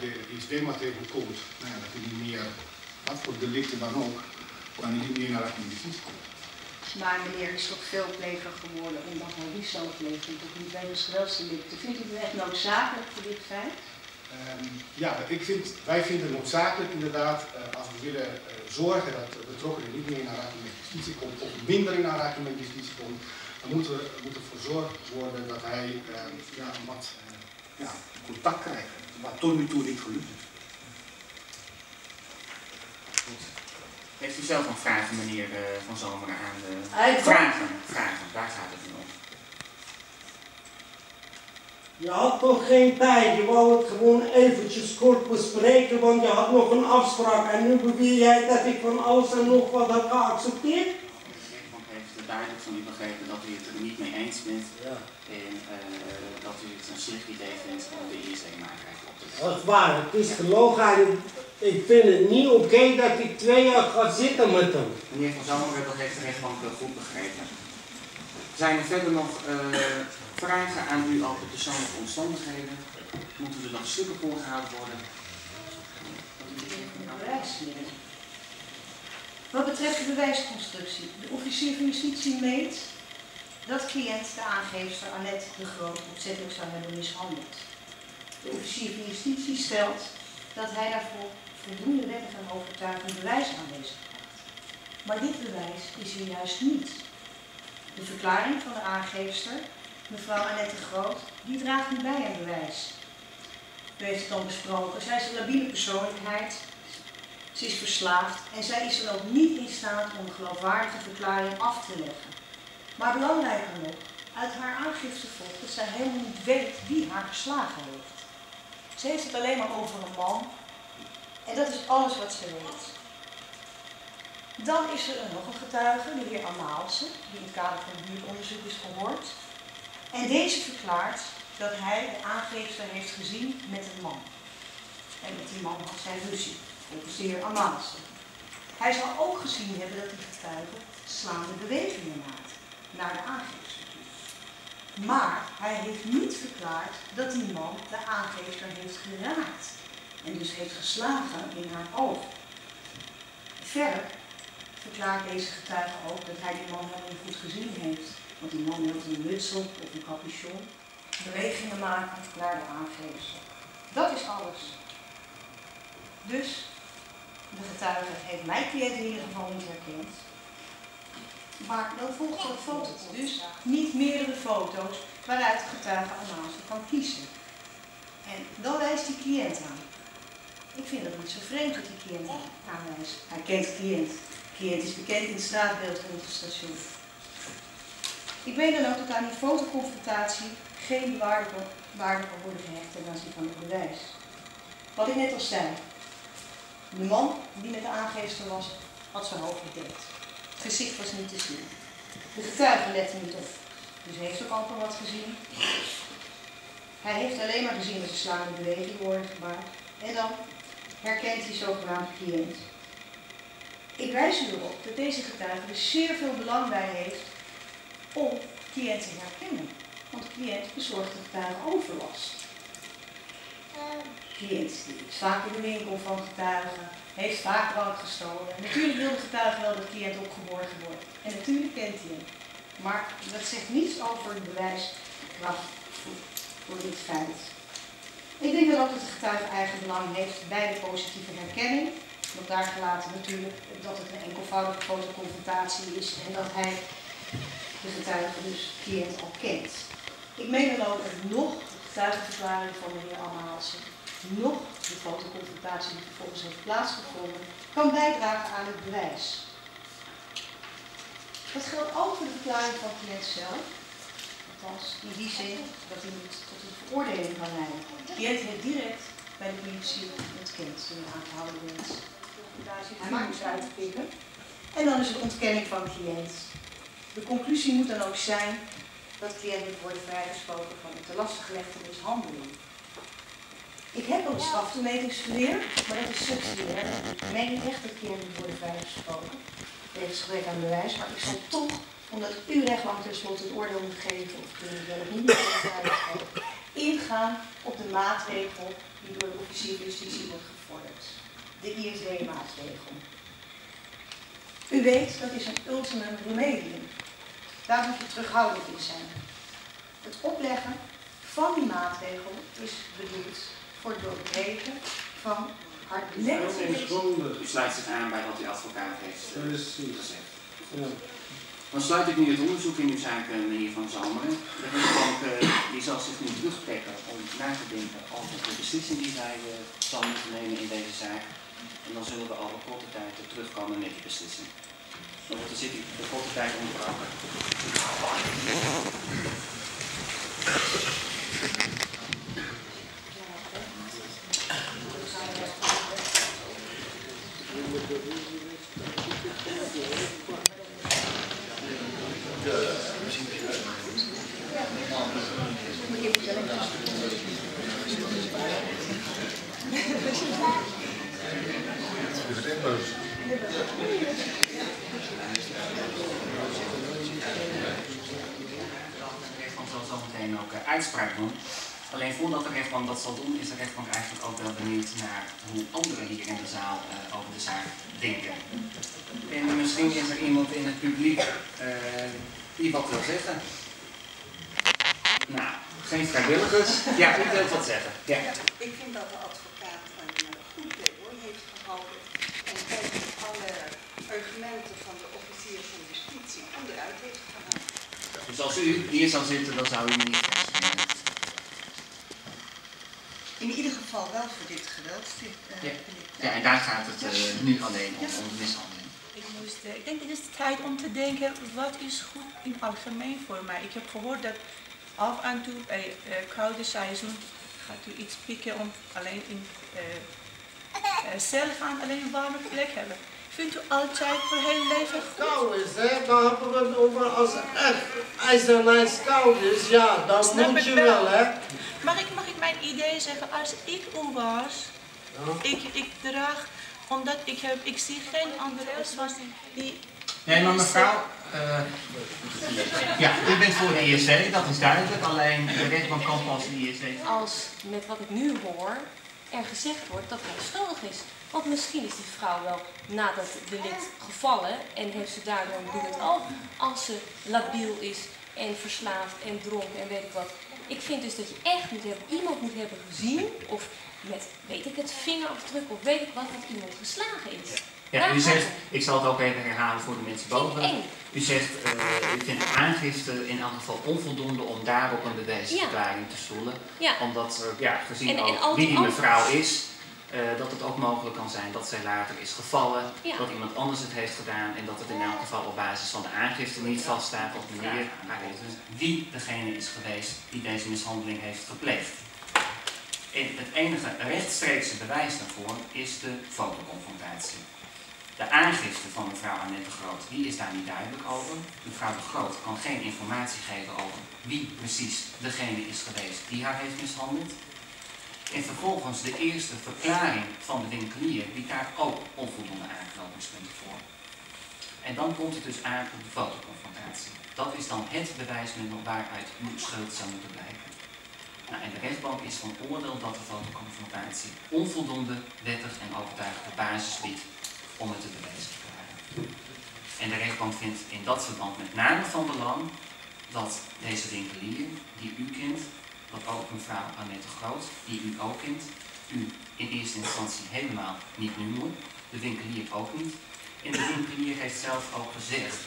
de ISD-maatregel komt, nou ja, dat hij niet meer, wat voor delicten dan ook, kan hij niet meer naar de justitie komen. Maar meneer is toch veelpleger geworden omdat hij die zelf pleegt toch niet wegens geweldsdelicten. Vindt u het echt noodzakelijk voor dit feit? Ehm, ja, ik vind, wij vinden het noodzakelijk inderdaad, eh, als we willen eh, zorgen dat de betrokkenen niet meer in aanraking met justitie komt, of minder in aanraking met justitie komt, dan moeten we moet ervoor zorgen worden dat hij ehm, ja, wat eh, ja, contact krijgt, wat tot nu toe niet gelukt is. Heeft u zelf nog vragen, meneer eh, Van Zomeren, aan de... Komt- Vragen, vragen, daar gaat het nu om. Je had toch geen tijd, je wou het gewoon eventjes kort bespreken, want je had nog een afspraak. En nu beweer jij dat ik van alles en nog wat heb geaccepteerd? De rechtbank heeft eh, duidelijk van u begrepen dat u het er niet mee eens bent Ja. en eh, dat u het een slecht idee vindt om de ISD-maatregel op te leggen. Dat is waar, het is gelogen en ik vind het niet oké dat ik twee jaar ga zitten met hem. Meneer Van Zomeren, dat heeft de rechtbank wel goed begrepen. Zijn er verder nog eh, vragen aan u over de persoonlijke omstandigheden? Moeten er nog stukken voorgehouden worden? Wat betreft de bewijsconstructie, de officier van justitie meent dat cliënt de aangeefster Annette de Groot opzettelijk zou hebben mishandeld. De officier van justitie stelt dat hij daarvoor voldoende wettig en overtuigend bewijs aanwezig had. Maar dit bewijs is er juist niet. De verklaring van de aangeefster, mevrouw Annette de Groot, die draagt niet bij aan bewijs. U heeft het al besproken. Zij is een labiele persoonlijkheid. Ze is verslaafd en zij is dan ook niet in staat om een geloofwaardige verklaring af te leggen. Maar belangrijker nog, uit haar aangifte volgt dat zij helemaal niet weet wie haar geslagen heeft. Ze heeft het alleen maar over een man en dat is alles wat ze weet. Dan is er nog een getuige, de heer Amaalse, die in het kader van het buurtonderzoek is gehoord. En deze verklaart dat hij de aangeefster heeft gezien met een man. En met die man had zij ruzie, heer Amaalse. Hij zou ook gezien hebben dat die getuige slaande bewegingen maakt naar de aangeefster. Maar hij heeft niet verklaard dat die man de aangeefster heeft geraakt en dus heeft geslagen in haar oog. Verder verklaart deze getuige ook dat hij die man helemaal niet goed gezien heeft. Want die man heeft een muts op of een capuchon. Bewegingen maken naar de aangeefster. Dat is alles. Dus de getuige heeft mijn cliënt in ieder geval niet herkend. Maar dan volgt er een foto. Dus niet meerdere foto's waaruit de getuige Amaalse kan kiezen. En dan wijst die cliënt aan. Ik vind dat niet zo vreemd dat die cliënt aanwijst. Hij kent de cliënt. De cliënt is bekend in het straatbeeld rond het station. Ik weet dan ook dat aan die fotoconfrontatie geen waarde, waarde kan worden gehecht ten aanzien van het bewijs. Wat ik net al zei. De man die met de aangeefster was, had zijn hoofd bedekt. Het gezicht was niet te zien. De getuige lette niet op. Dus hij heeft ook amper wat gezien. Hij heeft alleen maar gezien dat er slaande bewegingen worden gemaakt. En dan herkent hij zogenaamde cliënt. Ik wijs u erop dat deze getuige er zeer veel belang bij heeft om cliënt te herkennen. Want de cliënt bezorgt de getuige overlast. Cliënt die is vaak in de winkel van getuigen, heeft vaak drank gestolen. Natuurlijk wil de getuige wel dat cliënt opgeborgen wordt. En natuurlijk kent hij hem. Maar dat zegt niets over de bewijskracht voor, voor dit feit. Ik denk dan ook dat de getuige eigen belang heeft bij de positieve herkenning. Want daar gelaten natuurlijk dat het een enkelvoudige fotoconfrontatie is en dat hij de getuige dus cliënt al kent. Ik meen dan ook dat nog getuigenverklaring van de heer Amaalse, nog de fotoconfrontatie die vervolgens heeft plaatsgevonden, kan bijdragen aan het bewijs. Dat geldt ook voor de verklaring van de cliënt zelf. Althans, in die zin dat hij niet tot een veroordeling kan leiden. De cliënt heeft direct bij de politie ontkend toen hij aangehouden werd. Hij maakt dus uit. En dan is het ontkenning van de cliënt. De conclusie moet dan ook zijn dat de cliënt moet worden vrijgesproken van de te lastig gelegde mishandeling. Ik heb ook straftoemetingsgeleer, maar dat is subsidiair. Ik meen niet echt dat de cliënt moet worden vrijgesproken. Wegens gebrek aan bewijs, maar ik zal toch, omdat u rechtbank tenslotte het oordeel moet geven of u wel of niet worden vrijgesproken, ingaan op de maatregel die door de officier van justitie wordt gevorderd. De ISD-maatregel. U weet, dat is een ultimum remedium. Daar moet je terughoudend in zijn. Het opleggen van die maatregel is bedoeld voor het doorbreken van hardnekkige U sluit zich aan bij wat uw advocaat heeft eh, Precies. gezegd. Ja. Dan sluit ik nu het onderzoek in uw zaak, meneer Van Zomeren. De rechtbank eh, die zal zich nu terugtrekken om na te denken over de beslissing die wij eh, zal moeten nemen in deze zaak. En dan zullen we al korte tijd terugkomen met die beslissing. Dan wordt de zitting de korte tijd onderbroken. De rechtbank zal zo meteen ook eh, uitspraak doen. Alleen voordat de rechtbank dat zal doen, is de rechtbank eigenlijk ook wel benieuwd naar hoe anderen hier in de zaal eh, over de zaak denken. En misschien is er iemand in het publiek eh, die wat wil zeggen. Nou, geen vrijwilligers. Ja, u wilt wat zeggen. Ja. Ik vind dat de advocaat een goed pleidooi heeft gehouden en eigenlijk alle argumenten van de officier van justitie onderuit heeft gehaald. Dus als u hier zou zitten, dan zou u me niet In ieder geval wel voor dit geweld. Eh, Ja. Ja, en daar gaat het eh, nu alleen om, om de mishandeling. Ik, moest, eh, ik denk het is tijd om te denken, wat is goed in het algemeen voor mij? Ik heb gehoord dat af en toe bij eh koude seizoen gaat u iets pikken om alleen in eh eh, gaan, alleen een warme plek hebben. Vindt u altijd voor heel leven goed? Koud is, hè? Dan hebben we het over als het echt ijzerlijns koud is, ja, dan Snap moet je wel. wel, hè? Mag ik, mag ik mijn idee zeggen? Als ik u was, Ja. ik, ik draag, omdat ik heb, ik zie geen andere van die... Nee, maar mevrouw, eh, ja, u bent voor de ISC, dat is duidelijk. Alleen de rechtbank kan pas de ISC. als met wat ik nu hoor er gezegd wordt dat hij schuldig is. Want misschien is die vrouw wel na dat delict gevallen en heeft ze daardoor een doelwit al als ze labiel is en verslaafd en dronken en weet ik wat. Ik vind dus dat je echt moet hebben, iemand moet hebben gezien of met, weet ik het, vingerafdruk of weet ik wat, dat iemand geslagen is. Ja, u zegt, ik zal het ook even herhalen voor de mensen boven. U zegt, eh, u vindt aangifte in elk geval onvoldoende om daarop een bewijsverklaring te stoelen. Ja. Omdat, er, ja, gezien En- en ook al wie die mevrouw is, eh, dat het ook mogelijk kan zijn dat zij later is gevallen, Ja. dat iemand anders het heeft gedaan en dat het in elk geval op basis van de aangifte niet vaststaat of meneer wie degene is geweest die deze mishandeling heeft gepleegd. En het enige rechtstreekse bewijs daarvoor is de fotoconfrontatie. De aangifte van mevrouw Annette Groot, die is daar niet duidelijk over. Mevrouw de Groot kan geen informatie geven over wie precies degene is geweest die haar heeft mishandeld. En vervolgens de eerste verklaring van de winkelier biedt daar ook onvoldoende aanknopingspunten voor. En dan komt het dus aan op de fotoconfrontatie. Dat is dan het bewijsmiddel waaruit uw schuld zou moeten blijken. Nou, en de rechtbank is van oordeel dat de fotoconfrontatie onvoldoende wettig en overtuigende basis biedt om het te bewijzen verklaren. En de rechtbank vindt in dat verband met name van belang dat deze winkelier, die u kent, dat ook mevrouw Annette Groot, die u ook kent, u in eerste instantie helemaal niet noemen, de winkelier ook niet. En de winkelier heeft zelf ook gezegd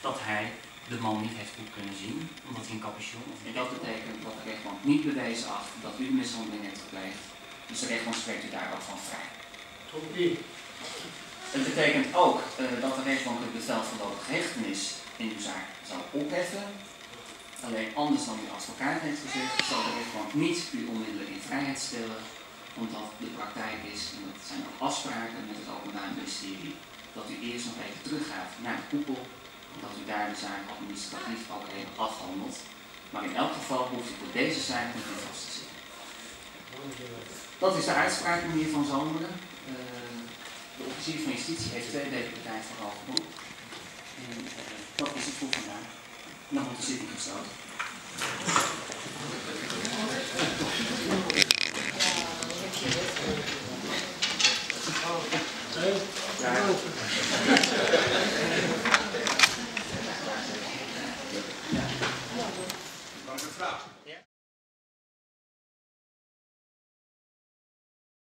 dat hij de man niet heeft goed kunnen zien, omdat hij een capuchon of En dat betekent dat de rechtbank niet bewezen acht dat u mishandeling heeft gepleegd. Dus de rechtbank spreekt u daar ook van vrij. Oké. Het betekent ook eh, dat de rechtbank het van voorlopige hechtenis in uw zaak zal opheffen. Alleen anders dan uw advocaat heeft gezegd, zal de rechtbank niet u onmiddellijk in vrijheid stellen, omdat de praktijk is, en dat zijn ook afspraken met het Openbaar Ministerie, dat u eerst nog even teruggaat naar de koepel, omdat u daar de zaak administratief ook even afhandelt. Maar in elk geval hoeft u voor deze zaak niet vast te zitten. Dat is de uitspraak, meneer Van Zomeren. Eh, de officier van justitie heeft twee weken tijd voor beroep. En eh, dat is het voor vandaag. Dan wordt de zitting gesloten.